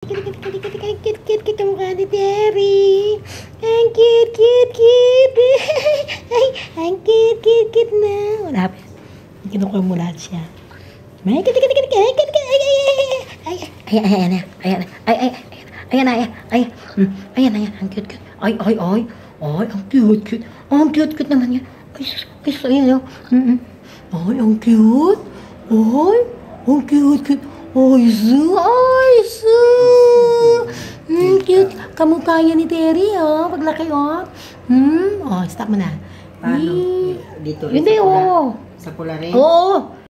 Kit, kit, kit, kit, kit, kit, kit, kamukha ni Terry. Ang cute, cute, cute. Ay, ang cute, cute, cute na. Wala pa. Kinukuha mo lahat siya. Ay, kit, kit, kit, kit, kit, kit, ay, ay, ay, ay, ay, ayan na, ayan na, ay, ay, ayan na, ayan, ay, ayan na, ayan, ang cute, cute, ay, ay, ay, ay, ang cute, cute, ang cute, cute naman yan, ay, ay, ayan, ay, ang cute, ay, ang cute, cute, ay, ay, ay, Kamukha yan ni Terry, oh. Paglaki, oh. Hmm, oh, stop mo na. Paano? Dito? Hindi, oo. Sa pula rin? Oo.